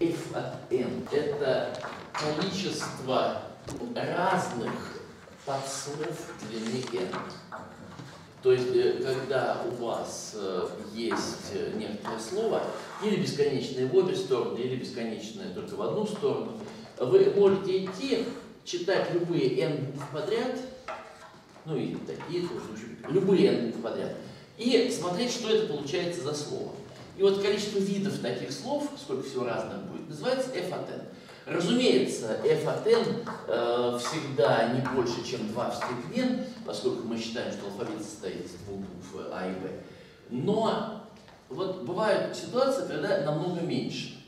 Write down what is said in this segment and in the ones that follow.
f от n – это количество разных подслов длины n. То есть, э, когда у вас э, есть э, некоторое слово, или бесконечное в обе стороны, или бесконечное только в одну сторону, вы можете идти, читать любые n подряд, ну и такие тоже, любые n подряд, и смотреть, что это получается за слово. И вот количество видов таких слов, сколько всего разных будет, называется f от n. Разумеется, f от n э, всегда не больше, чем 2 в степени поскольку мы считаем, что алфавит состоит из двух букв а и b. Но вот бывают ситуации, когда намного меньше.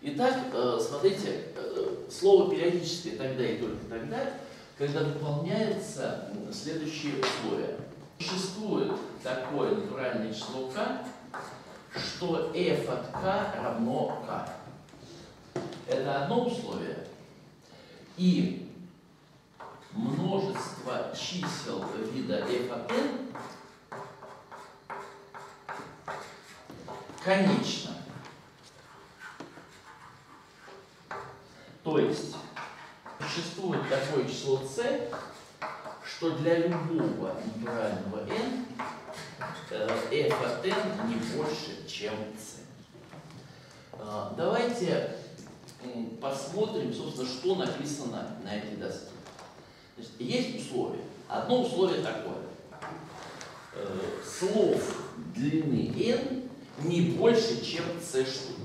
Итак, э, смотрите, э, слово периодическое тогда и только тогда, когда выполняется следующее условие. Существует такое натуральное число k, что f от k равно k. Это одно условие. И множество чисел вида f от n конечно. То есть существует такое число c, что для любого натурального n f от n не больше, чем c. А, давайте посмотрим, собственно, что написано на этой доске. Значит, есть условия. Одно условие такое. Э, слов длины n не больше, чем c штук,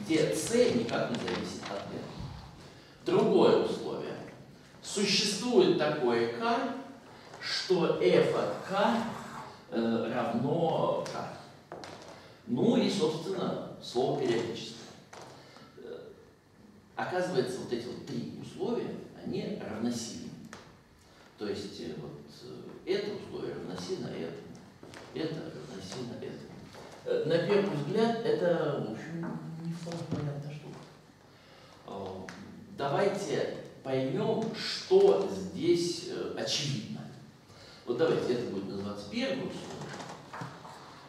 где c никак не зависит от n. Другое условие. Существует такое k, что f от k э, равно k. Ну и, собственно, слово периодическое. Э, оказывается, вот эти вот три условия, они равносильны. То есть э, вот это условие равносильно этому, это равносильно этому. На первый взгляд, это, в общем, не вполне понятная штука. Давайте поймем, что здесь очевидно. Вот давайте, это будет называться первое условие,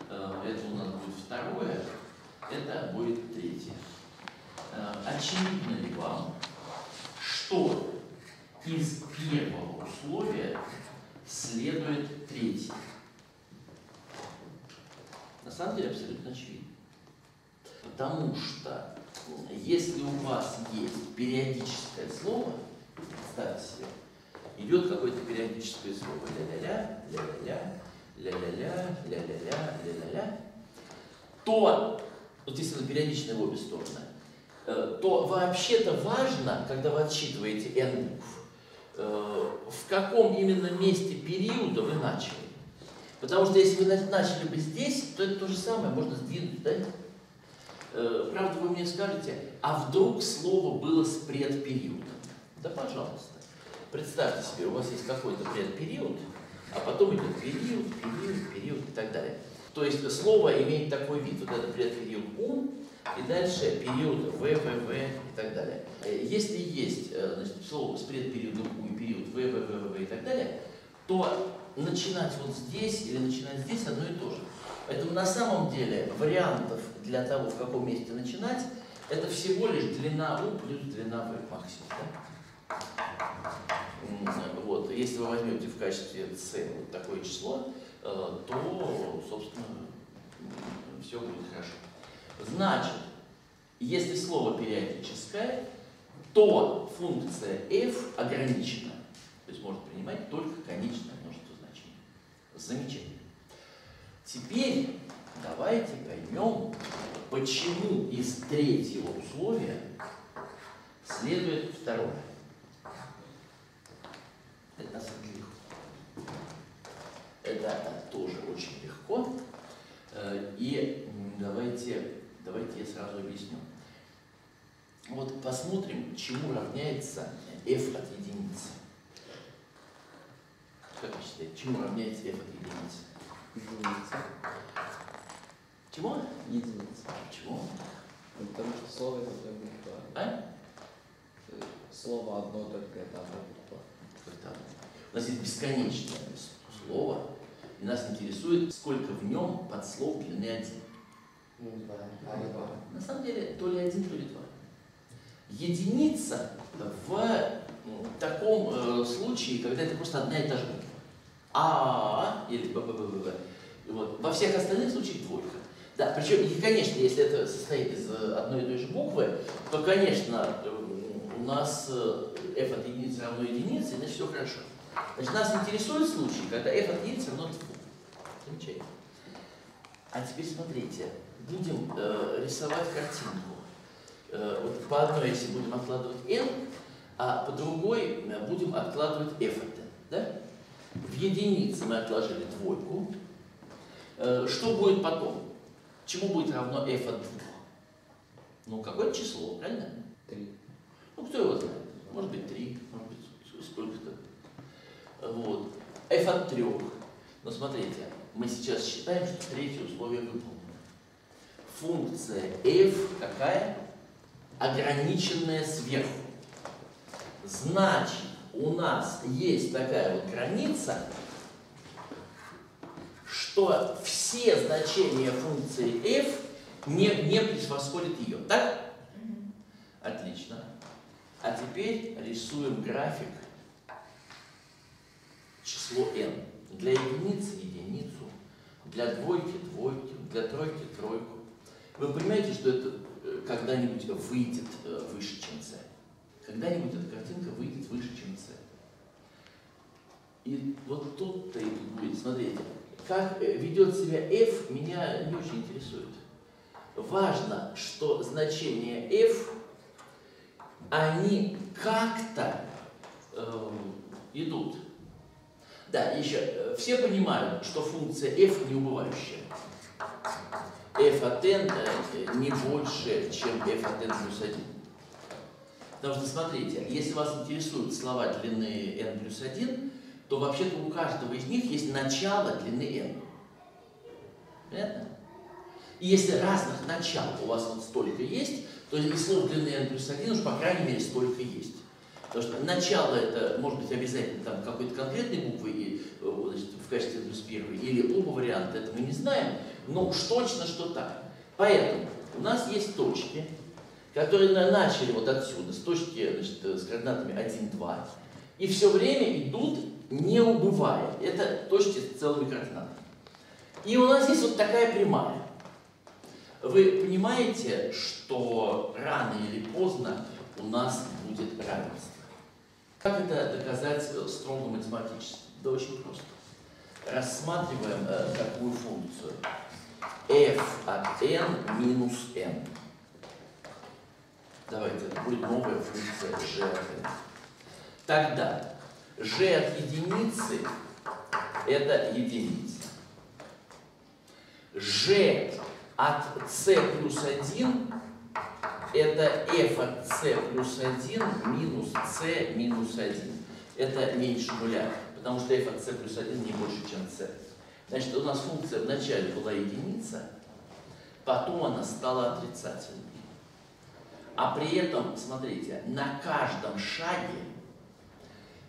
это у нас будет второе, это будет третье. Очевидно ли вам, что из первого условия следует третье? На самом деле абсолютно очевидно. Потому что если у вас есть периодическое слово, представьте себе, идет какое-то периодическое слово ля-ля-ля, ля-ля-ля, ля-ля-ля, ля-ля-ля, ля-ля-ля, то, вот здесь оно периодичное в обе стороны, э, то вообще-то важно, когда вы отсчитываете n букв, э, в каком именно месте периода вы начали. Потому что если вы начали бы здесь, то это то же самое, можно сдвинуть, да? Э, правда, вы мне скажете, а вдруг слово было с предпериодом? Да, пожалуйста. Представьте себе, у вас есть какой-то предпериод, а потом идет период, период, период и так далее. То есть слово имеет такой вид, вот это предпериод У, и дальше период В, В, В и так далее. Э, если есть э, значит, слово с предпериодом У и период В, В, В, В и так далее, то начинать вот здесь или начинать здесь одно и то же. Поэтому на самом деле вариантов для того, в каком месте начинать, это всего лишь длина U плюс длина V максимум. Да? Вот. Если вы возьмете в качестве C вот такое число, э, то, собственно, все будет хорошо. Значит, если слово периодическое, то функция f ограничена. То есть может принимать только конечное множество значений. Замечательно. Теперь давайте поймем, почему из третьего условия следует второе. Это легко. Это тоже очень легко. Э, и давайте, давайте я сразу объясню. Вот посмотрим, чему равняется f от единицы. Как вы считаете, чему равняется f от единицы? Единица. Чего? Единица. Чего? Потому что слово это буква. А? Э, Слово одно только это одна буква. Там? У нас есть бесконечное слово, и нас интересует, сколько в нем подслов длины один. Ну, два. А, два. На самом деле, то ли один, то ли два. единица в таком э, случае, когда это просто одна и та же буква. А или Б, Б, Б, Б, Б. Вот. Во всех остальных случаях двойка. Да, причем, и, конечно, если это состоит из э, одной и той же буквы, то, конечно, у нас э, f от единицы равно единице, значит все хорошо. Значит, нас интересует случай, когда f от единицы равно 2. Замечательно. А теперь смотрите, будем э, рисовать картинку. Э, вот по одной если будем откладывать n, а по другой э, будем откладывать f от n. Да? В единице мы отложили двойку. Э, что будет потом? Чему будет равно f от 2? Ну, какое число, правильно? 3. Ну, кто его знает? Может быть, 3, может быть, сколько-то. Вот. f от 3. Но смотрите, мы сейчас считаем, что третье условие выполнено. Функция f какая? Ограниченная сверху. Значит, у нас есть такая вот граница, что все значения функции f не, не превосходят ее. Так? Отлично. А теперь рисуем график число n. Для единицы единицу, для двойки двойки, для тройки тройку. Вы понимаете, что это э, когда-нибудь выйдет э, выше, чем c? Когда-нибудь эта картинка выйдет выше, чем c. И вот тут-то и будет, смотрите, как э, ведет себя f, меня не очень интересует. Важно, что значение f, они как-то э, идут. Да, еще, э, все понимают, что функция f не убывающая. f от n не больше, чем f от n плюс 1. Потому что, смотрите, если вас интересуют слова длины n плюс 1, то вообще-то у каждого из них есть начало длины n. Понятно? И если разных начал у вас вот столько есть, то и слов длины n плюс 1 уж по крайней мере столько есть. Потому что начало это может быть обязательно там какой-то конкретной буквы и, э, значит, в качестве плюс первой, или оба варианта, это мы не знаем, но уж точно, что так. Поэтому у нас есть точки, которые начали вот отсюда, с точки значит, с координатами 1, 2, и все время идут не убывая. Это точки с целыми координатами. И у нас есть вот такая прямая. Вы понимаете, что рано или поздно у нас будет равенство. Как это доказать строго математически? Да очень просто. Рассматриваем э, такую функцию. f от n минус n. Давайте, это будет новая функция g от n. Тогда g от единицы это единица. g от c плюс 1 это f от c плюс 1 минус c минус 1. Это меньше нуля, потому что f от c плюс 1 не больше, чем c. Значит, у нас функция вначале была единица, потом она стала отрицательной. А при этом, смотрите, на каждом шаге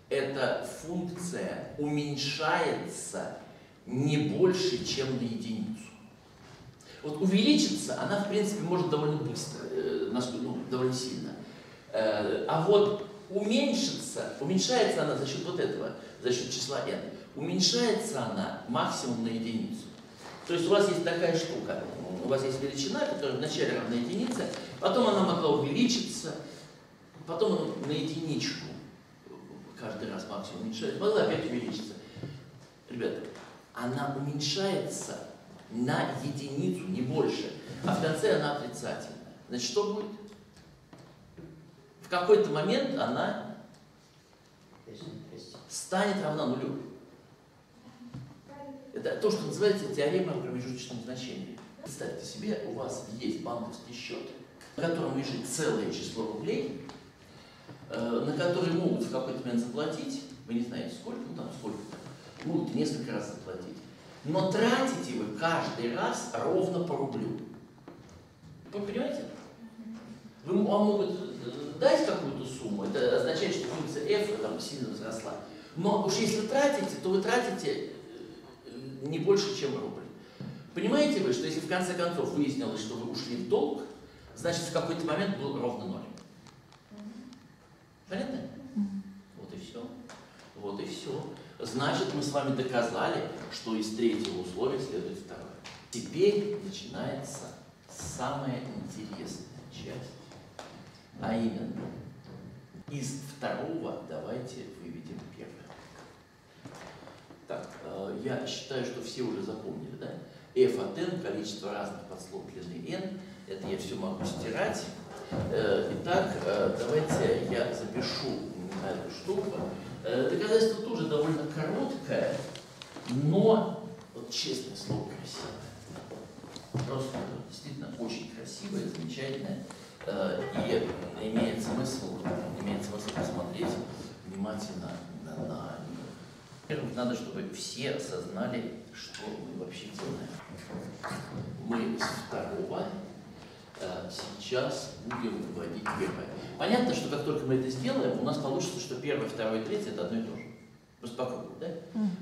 эта функция уменьшается не больше, чем на единицу. Вот увеличиться она, в принципе, может довольно быстро, э, ну, довольно сильно. Э, а вот уменьшиться, уменьшается она за счет вот этого, за счет числа n. Уменьшается она максимум на единицу. То есть у вас есть такая штука, у вас есть величина, которая вначале равна единице, потом она могла увеличиться, потом на единичку каждый раз максимум уменьшается, могла опять увеличиться. Ребята, она уменьшается на единицу, не больше, а в конце она отрицательная. Значит, что будет? В какой-то момент она станет равна нулю. Это то, что называется теорема о промежуточном значении. Представьте себе, у вас есть банковский счет, на котором лежит целое число рублей, э, на которые могут в какой-то момент заплатить, вы не знаете сколько, ну там сколько-то, могут несколько раз заплатить. Но тратите вы каждый раз ровно по рублю. Вы понимаете? Вы, вам могут дать какую-то сумму, это означает, что функция f там сильно возросла. Но уж если тратите, то вы тратите э, не больше, чем рубль. Понимаете вы, что если в конце концов выяснилось, что вы ушли в долг, значит в какой-то момент был ровно ноль. Понятно? Вот и все. Вот и все. Значит, мы с вами доказали, что из третьего условия следует второе. Теперь начинается самая интересная часть. А именно, из второго давайте выведем первое. Так, э, я считаю, что все уже запомнили, да? f от n, количество разных подслов длины n, это я все могу стирать. Э, итак, э, давайте я запишу эту штуку. Доказательство тоже довольно короткое, но, вот честное слово, красивое. Просто действительно очень красивое, замечательное. И имеет смысл, имеет смысл посмотреть внимательно на, на во-первых, надо, чтобы все осознали, что мы вообще делаем. Мы с второго э, сейчас будем вводить первое. Понятно, что как только мы это сделаем, у нас получится, что первое, второе, третье – это одно и то же. Просто по кругу, да?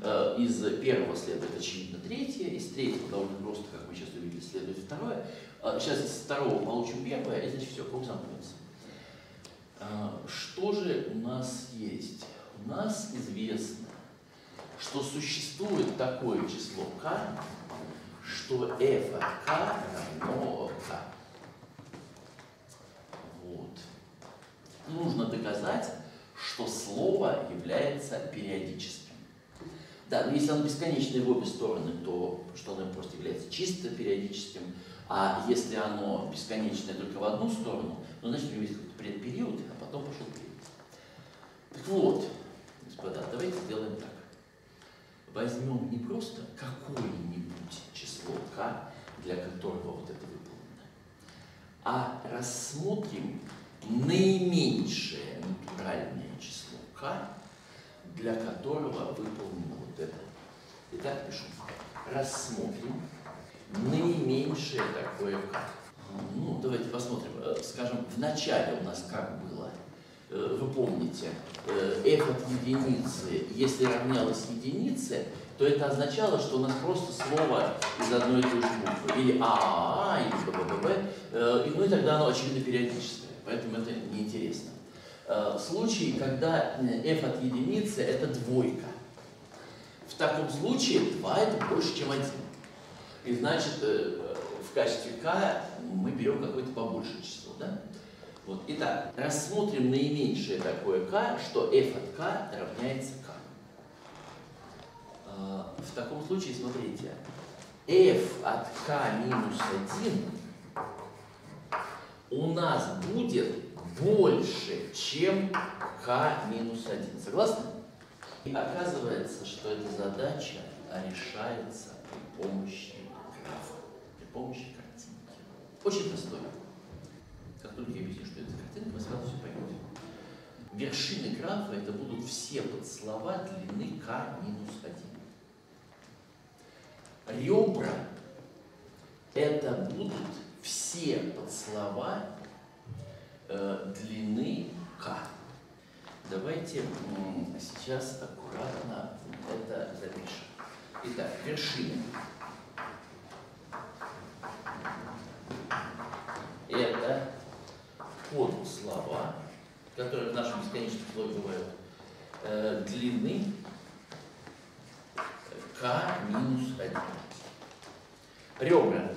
Э, из первого следует, очевидно, третье, из третьего довольно просто, как мы сейчас увидели, следует второе. Э, сейчас из второго получим первое, и значит все, круг замкнется. Э, что же у нас есть? У нас известно, что существует такое число k, что f от k равно k. Вот. Нужно доказать, что слово является периодическим. Да, но если оно бесконечное в обе стороны, то что оно просто является чисто периодическим, а если оно бесконечное только в одну сторону, ну, значит, у него есть какой-то предпериод, а потом пошел период. Так вот, господа, давайте сделаем так возьмем не просто какое-нибудь число k, для которого вот это а рассмотрим наименьшее натуральное число k, для которого выполнено вот это. Итак, пишу. Рассмотрим наименьшее такое k. Ну, давайте посмотрим. Э, скажем, в начале у нас как было? Э, вы помните, э, f от единицы, если равнялось единице, то это означало, что у нас просто слово из одной и той же буквы. Или ААА, или БББ, э, ну и тогда оно очевидно периодическое, поэтому это неинтересно. Случай, когда f от единицы это двойка. В таком случае 2 это больше, чем 1. И значит, в качестве k мы берем какое-то побольшее число. Да? Вот. Итак, рассмотрим наименьшее такое k, что f от k равняется k. В таком случае, смотрите, f от k минус 1 у нас будет больше, чем k минус 1. Согласны? И оказывается, что эта задача решается при помощи графа, при помощи картинки. Очень простой. Как только я объясню, что это картинка, вы сразу все поймете. Вершины графа это будут все подслова длины k минус 1. Ребра это будут все подслова э, длины k. Давайте сейчас аккуратно это запишем. Итак, вершины. Это подслова, которые в нашем бесконечном слове бывают, э, длины k минус 1. Ребра. Э,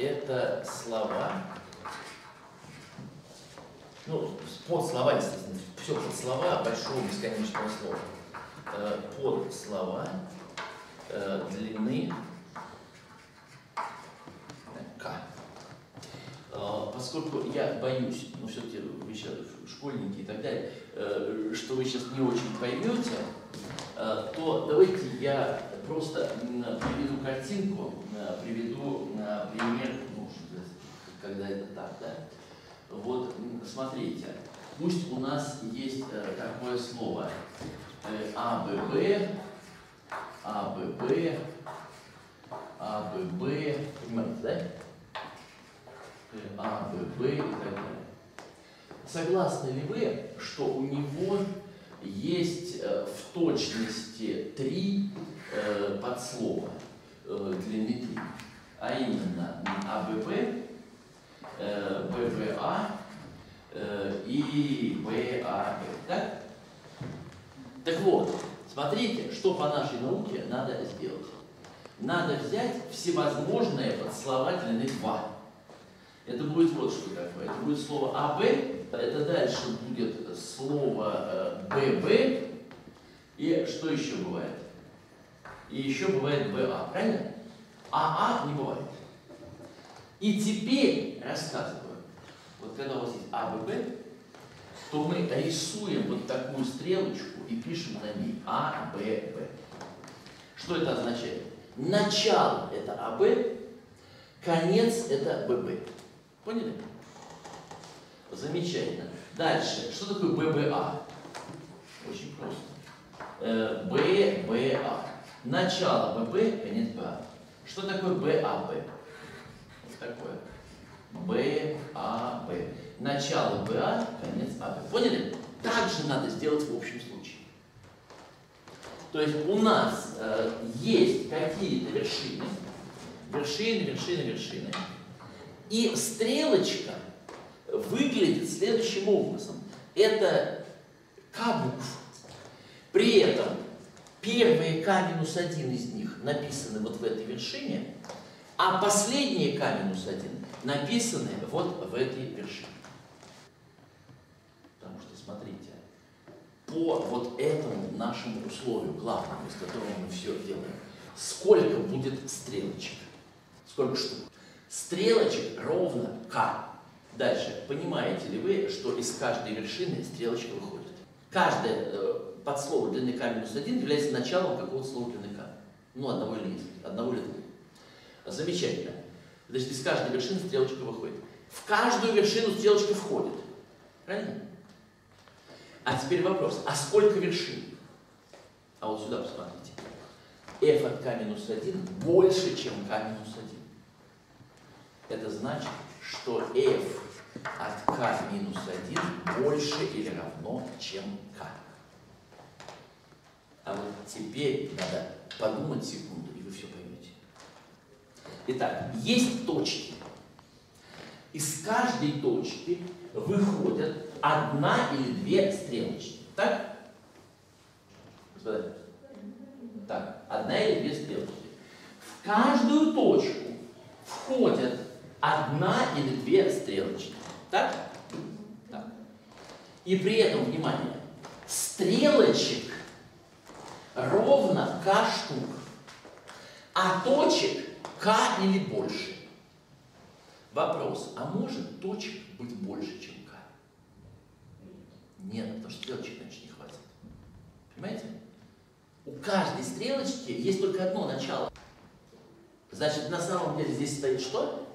это слова, ну, подслова, естественно, все подслова большого бесконечного слова. Э, подслова э, длины К. Э, поскольку я боюсь, ну все-таки вы сейчас школьники и так далее, что вы сейчас не очень поймете, то давайте я просто приведу картинку, приведу пример, ну, когда это так, да. Вот, смотрите, пусть у нас есть э, такое слово АББ, АББ, АББ, понимаете, да? АББ и так далее. Согласны ли вы, что у него есть э, в точности три э, подслова? э, длины 3. А именно АББ, э, ББА э, и БАБ. Так? Так вот, смотрите, что по нашей науке надо сделать. Надо взять всевозможные подслова 2. Это будет вот что такое. Это будет слово АБ, это дальше будет слово ББ, и что еще бывает? И еще бывает БА, правильно? АА не бывает. И теперь рассказываю. Вот когда у вас есть АББ, то мы рисуем вот такую стрелочку и пишем на ней А, Б, Б. Что это означает? Начало это АБ, конец это ББ. Поняли? Замечательно. Дальше. Что такое ББА? Очень просто. Э, ББА. Начало ББ, конец БА. Что такое БАБ? Такое. БАБ. Начало БА, конец АБ. Поняли? Так же надо сделать в общем случае. То есть у нас э, есть какие-то вершины, вершины, вершины, вершины. И стрелочка выглядит следующим образом. Это К букв. При этом первые К минус один из них написаны вот в этой вершине, а последние К минус один написаны вот в этой вершине. Потому что, смотрите, по вот этому нашему условию, главному, из которого мы все делаем, сколько будет стрелочек? Сколько штук? Стрелочек ровно К. Дальше, понимаете ли вы, что из каждой вершины стрелочка выходит? Каждое э, подслово длины К минус 1 является началом какого-то слова длины К. Ну, одного или нескольких, одного или двух. Замечательно. Значит, из каждой вершины стрелочка выходит. В каждую вершину стрелочка входит. Правильно? А теперь вопрос, а сколько вершин? А вот сюда посмотрите. f от k минус 1 больше, чем k минус 1. Это значит, что f от k минус 1 больше или равно, чем k. А вот теперь надо подумать секунду, и вы все поймете. Итак, есть точки. Из каждой точки выходят одна или две стрелочки. Так? Так, одна или две стрелочки. В каждую точку входят одна или две стрелочки. Так? Так. И при этом, внимание, стрелочек ровно k штук, а точек k или больше. Вопрос, а может точек быть больше, чем k? Нет, потому что стрелочек иначе не хватит. Понимаете? У каждой стрелочки есть только одно начало. Значит, на самом деле здесь стоит что?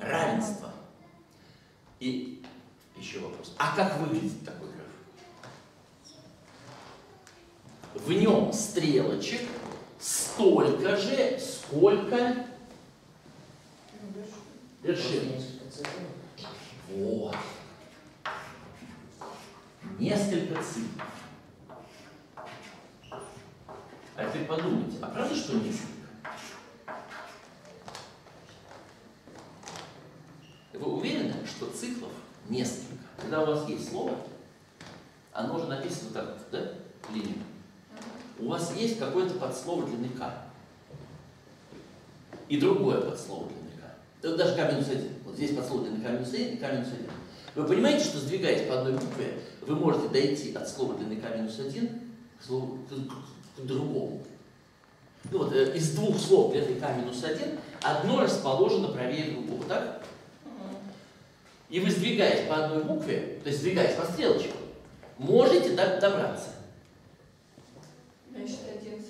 Равенство. И еще вопрос. А как выглядит такой граф? В нем стрелочек столько же, сколько вершин. Вот. Несколько циклов. А теперь подумайте, а правда, что несколько? Вы уверены, что циклов несколько? Когда у вас есть слово, оно уже написано так, да, линию. У вас есть какое-то подслово длины К. И другое подслово длины К. Это даже К минус 1. Вот здесь подслово длины К минус 1 и К минус 1. Вы понимаете, что сдвигаясь по одной букве, вы можете дойти от слова длины К минус 1 к, слову, к, к другому. Ну вот, э, из двух слов длины К минус 1 одно расположено правее другого, так? И вы, сдвигаясь по одной букве, то есть сдвигаясь по стрелочкам, можете добраться.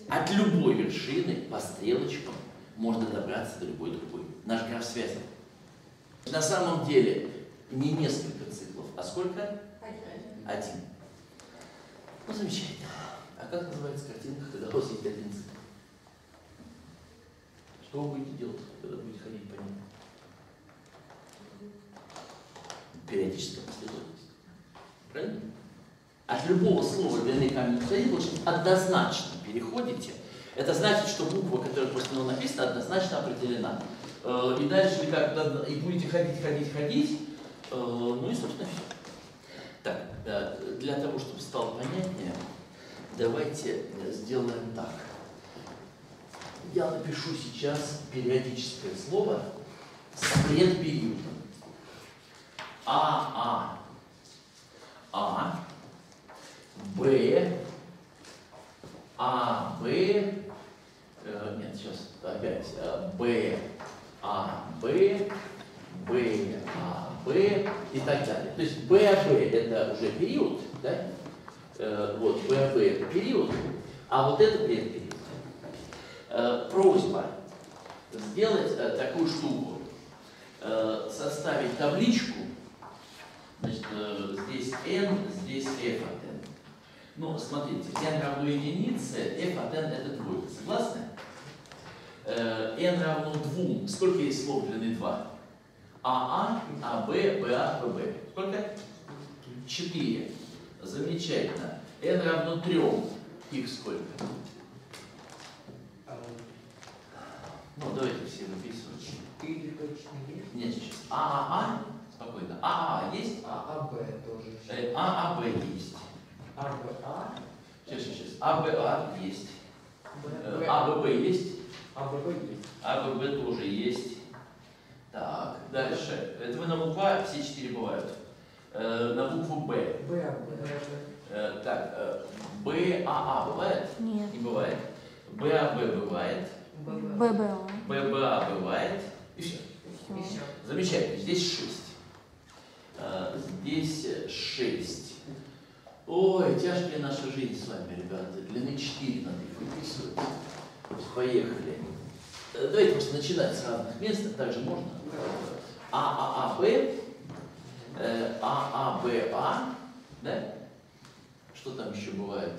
От любой вершины по стрелочкам можно добраться до любой другой. Наш граф связан. На самом деле не несколько циклов, а сколько? Один. Ну, замечательно. А как называется картинка, когда у вас есть один цикл? Что вы будете делать, когда будете ходить по ним? Периодическая последовательность. Правильно? От любого слова длины камень вы однозначно переходите Это значит, что буква, которая после него написана, однозначно определена. Э, И дальше вы как и будете ходить, ходить, ходить. Э, Ну и, собственно, все. Так, э, для того, чтобы стало понятнее, давайте сделаем так. Я напишу сейчас периодическое слово с предпериодом. А, А, А, Б, А, Б, э, нет, сейчас опять, э, Б, А, Б, Б, А, Б. И так далее. То есть Б, А, Б это уже период, да? Э, вот, Б, А, Б это период, а вот это предпериод. Просьба сделать такую штуку, составить табличку, э, здесь n, здесь f от n. Ну, смотрите, n равно единице, f от n это двойка, согласны? Э, n равно двум, сколько есть слов длины 2? АА, АБ, БА, ББ. Сколько? 4. Замечательно. n равно 3. Их сколько? Ну, давайте все есть. Нет, сейчас. ААА, спокойно. АА есть? А АБ тоже еще. Э, ААБ есть. АБА. Сейчас, сейчас, сейчас. АБА есть. Э, Б. АББ есть. АББ есть. АББ тоже есть. Так, дальше. Это вы на букву А, все четыре бывают. Э, на букву Б. Б, Б, Э, так, э, БАА бывает? Нет. Не бывает. БАБ бывает. Б, Б. ББА. ББА бывает. И все. И Все. Замечательно. Здесь 6. Здесь 6. Ой, тяжкая наша жизнь с вами, ребята. Длины 4 надо их выписывать. Поехали. Э, Давайте просто начинать с разных мест, также можно. АААБ, э, ААБА, да? Что там еще бывает?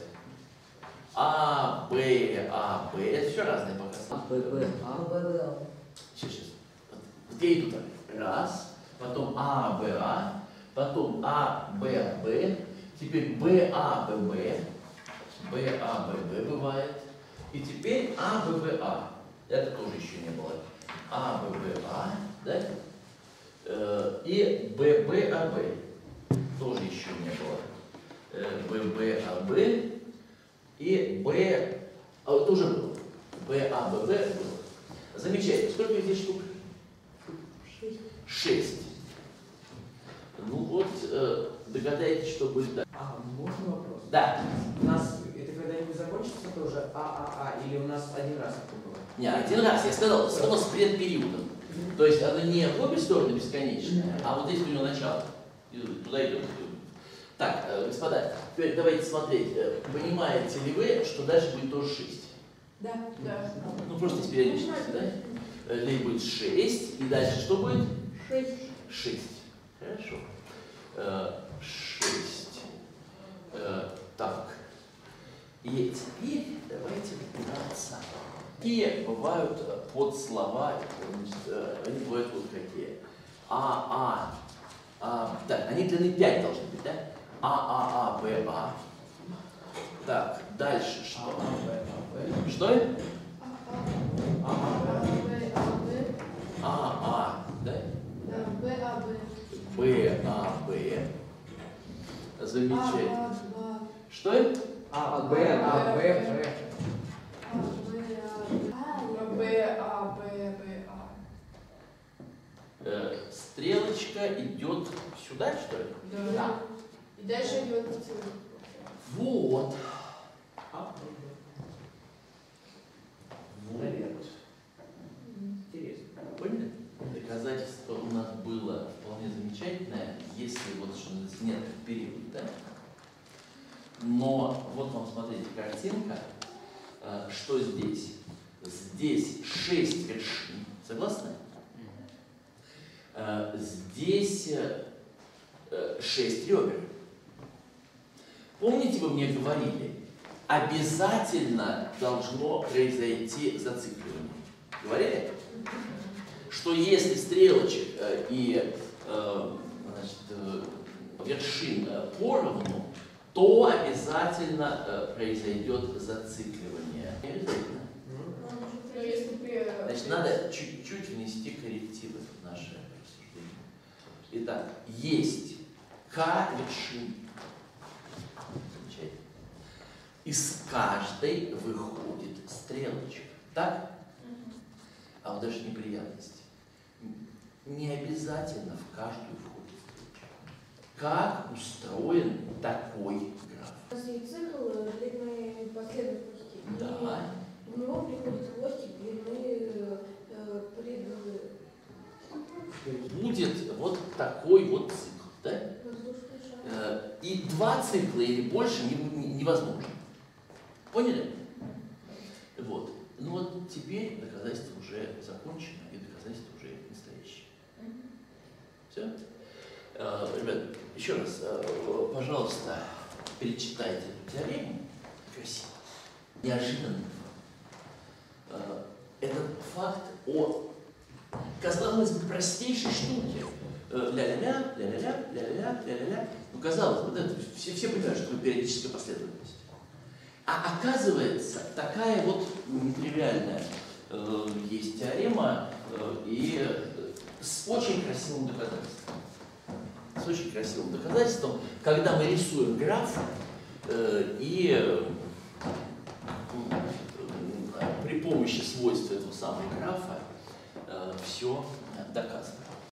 А, Б, А, Б. Это все разные пока. слова. ББ, А. АБ. Сейчас, сейчас. Вот, вот я иду так. Раз, потом А, Б, А, потом А, Б, Б, теперь Б, А, Б, Б, Б, А, Б, Б бывает. И теперь А, Б, Б, А. Это тоже еще не было. А, Б, Б, А, да? Э, И Б, Б, А, Б. Тоже еще не было. Э, Б, Б, А, Б. И Б, а вот тоже было. Б, А, Б, Б было. Замечательно. Сколько здесь штук? Шесть. Ну вот, э, догадайтесь, что будет дальше. А, можно вопрос? Да. У нас это когда-нибудь закончится тоже ААА или у нас один раз это было? Не, один раз, я сказал, слово с предпериодом. То есть оно не в обе стороны бесконечное, а вот здесь у него начало. И Туда идет. Так, э, господа, теперь давайте смотреть, э, понимаете ли вы, что дальше будет тоже 6? Да, да. Ну просто с периодичностью, да? Э, Здесь будет 6, и дальше что будет? Шесть. 6. Хорошо. Э, Шесть. Э, Так. И теперь давайте разбираться. Какие бывают э, подслова, они бывают вот какие. А, А, а, так, они длины 5 должны быть, да? А, А, А, Б, А. Так, дальше что? Что? А, А, А, да? Б, А, Б. Замечательно. Что это? А, Б, А, Б, Б. Б, А, Б, Б, А. Стрелочка идет сюда, что ли? Да. И дальше идет Вот. А, Б, Вот. Наверное. Интересно. Поняли? Доказательство у нас было вполне замечательное, если вот что называется, нет период, да? Но вот вам смотрите картинка, э, что здесь? Здесь 6 вершин, согласны? Э, Здесь 6 ребер. Помните, вы мне говорили, обязательно должно произойти зацикливание. Говорили? Что если стрелочек э, и э, значит, э, вершин э, поровну, то обязательно э, произойдет зацикливание. Не обязательно. Значит, надо чуть-чуть внести коррективы в наше рассуждение. Итак, есть К вершин. Замечательно. Из каждой выходит стрелочка. Так? А вот даже неприятности. Не обязательно в каждую. Как устроен такой граф? У нас есть цикл длинной последовательности. И Да. В него приходит хвостик длины э, предлы. Будет вот такой вот цикл. Да? Э, И два цикла или больше не- не- невозможно. Поняли? Вот. Ну вот теперь доказательство уже закончено, и доказательство уже настоящее. Все? Ребят, еще раз, э, пожалуйста, перечитайте теорему. Красиво. Неожиданный факт. Э, Этот факт о, казалось бы, простейшей штуке. Э, Ля-ля-ля, ля-ля-ля, ля-ля-ля, ля-ля-ля. Ну, казалось бы, да, все, все понимают, что такое периодическая последовательность. А оказывается, такая вот нетривиальная э, есть теорема э, и э, с очень красивым доказательством. С очень красивым доказательством, когда мы рисуем граф э, и э, э, при помощи свойств этого самого графа все доказываем.